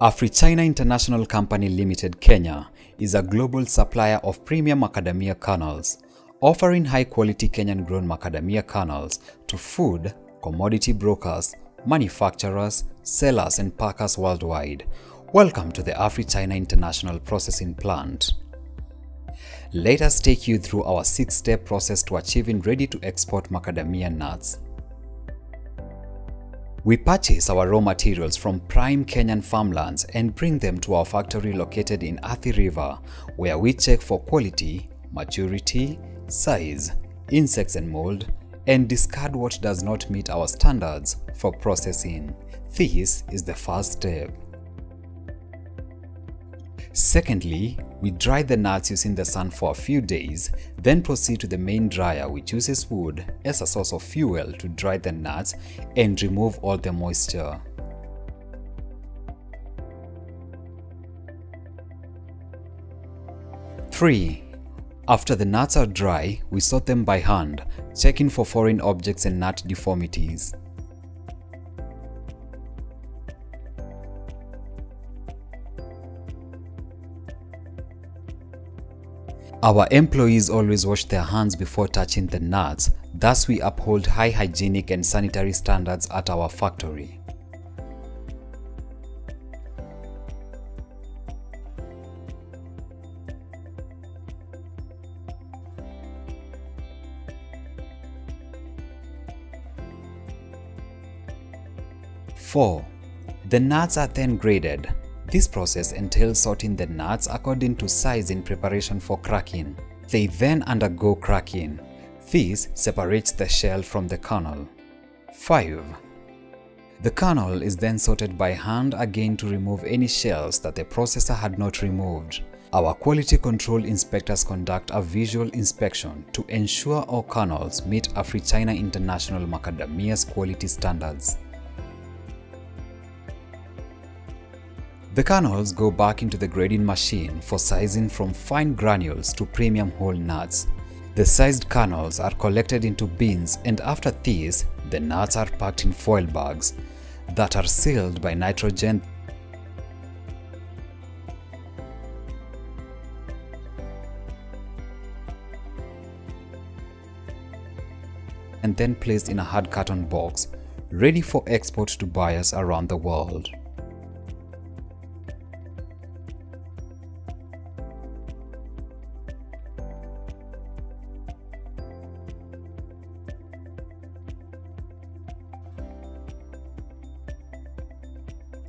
AfriChina International Company Limited Kenya is a global supplier of premium macadamia kernels, offering high-quality Kenyan-grown macadamia kernels to food, commodity brokers, manufacturers, sellers and packers worldwide. Welcome to the AfriChina International Processing Plant. Let us take you through our six-step process to achieving ready-to-export macadamia nuts. We purchase our raw materials from prime Kenyan farmlands and bring them to our factory located in Athi River, where we check for quality, maturity, size, insects and mold, and discard what does not meet our standards for processing. This is the first step. Secondly, we dry the nuts using the sun for a few days, then proceed to the main dryer which uses wood as a source of fuel to dry the nuts and remove all the moisture. Three. After the nuts are dry, we sort them by hand, checking for foreign objects and nut deformities. Our employees always wash their hands before touching the nuts, thus we uphold high hygienic and sanitary standards at our factory. Four, the nuts are then graded. This process entails sorting the nuts according to size in preparation for cracking. They then undergo cracking. This separates the shell from the kernel. 5. The kernel is then sorted by hand again to remove any shells that the processor had not removed. Our quality control inspectors conduct a visual inspection to ensure all kernels meet AfriChina International Macadamia's quality standards. The kernels go back into the grading machine for sizing from fine granules to premium whole nuts. The sized kernels are collected into bins and after this, the nuts are packed in foil bags that are sealed by nitrogen and then placed in a hard carton box, ready for export to buyers around the world.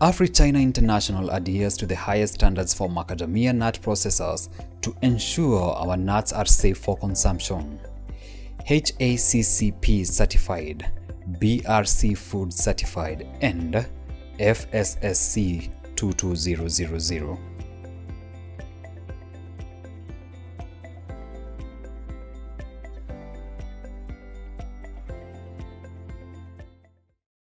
AfriChina International adheres to the highest standards for macadamia nut processors to ensure our nuts are safe for consumption. HACCP certified, BRC Food certified and FSSC 22000.